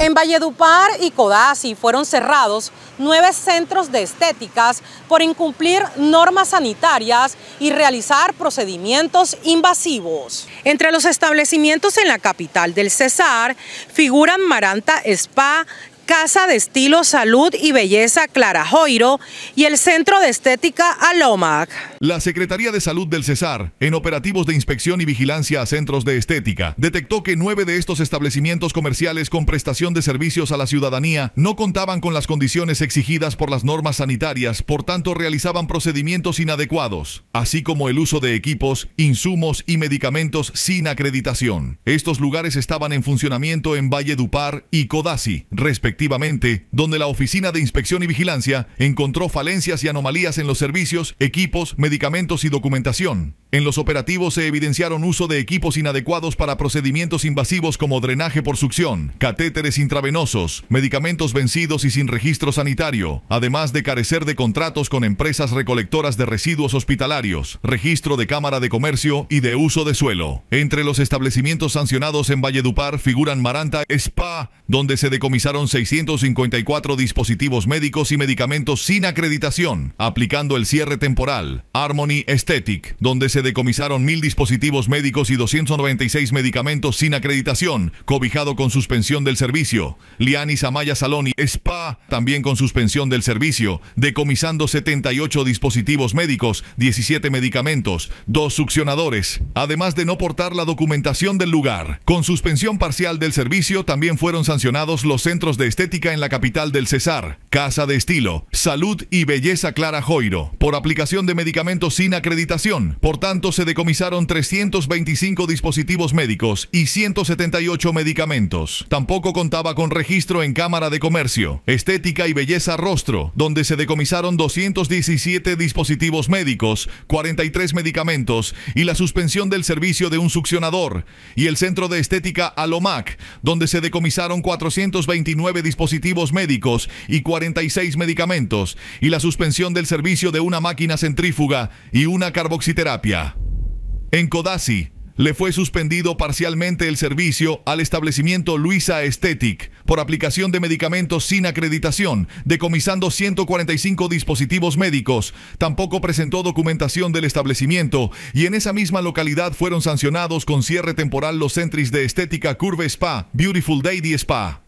En Valledupar y Codazzi fueron cerrados nueve centros de estéticas por incumplir normas sanitarias y realizar procedimientos invasivos. Entre los establecimientos en la capital del Cesar figuran Maranta Spa, Casa de Estilo Salud y Belleza Clara Joiro y el Centro de Estética Alomac. La Secretaría de Salud del Cesar, en operativos de inspección y vigilancia a centros de estética, detectó que nueve de estos establecimientos comerciales con prestación de servicios a la ciudadanía no contaban con las condiciones exigidas por las normas sanitarias, por tanto realizaban procedimientos inadecuados, así como el uso de equipos, insumos y medicamentos sin acreditación. Estos lugares estaban en funcionamiento en Valle Dupar y Codazzi, respectivamente donde la Oficina de Inspección y Vigilancia encontró falencias y anomalías en los servicios, equipos, medicamentos y documentación. En los operativos se evidenciaron uso de equipos inadecuados para procedimientos invasivos como drenaje por succión, catéteres intravenosos, medicamentos vencidos y sin registro sanitario, además de carecer de contratos con empresas recolectoras de residuos hospitalarios, registro de Cámara de Comercio y de uso de suelo. Entre los establecimientos sancionados en Valledupar figuran Maranta Spa, donde se decomisaron 6 654 dispositivos médicos y medicamentos sin acreditación, aplicando el cierre temporal. Harmony Aesthetic, donde se decomisaron mil dispositivos médicos y 296 medicamentos sin acreditación, cobijado con suspensión del servicio. Lianis Amaya Saloni Spa, también con suspensión del servicio, decomisando 78 dispositivos médicos, 17 medicamentos, dos succionadores, además de no portar la documentación del lugar. Con suspensión parcial del servicio también fueron sancionados los centros de estética en la capital del Cesar, Casa de Estilo, Salud y Belleza Clara Joiro, por aplicación de medicamentos sin acreditación. Por tanto, se decomisaron 325 dispositivos médicos y 178 medicamentos. Tampoco contaba con registro en Cámara de Comercio, Estética y Belleza Rostro, donde se decomisaron 217 dispositivos médicos, 43 medicamentos y la suspensión del servicio de un succionador, y el Centro de Estética Alomac, donde se decomisaron 429 dispositivos médicos y 46 medicamentos, y la suspensión del servicio de una máquina centrífuga y una carboxiterapia. En Codazzi, le fue suspendido parcialmente el servicio al establecimiento Luisa Aesthetic por aplicación de medicamentos sin acreditación, decomisando 145 dispositivos médicos. Tampoco presentó documentación del establecimiento y en esa misma localidad fueron sancionados con cierre temporal los centris de estética Curve Spa, Beautiful Lady Spa.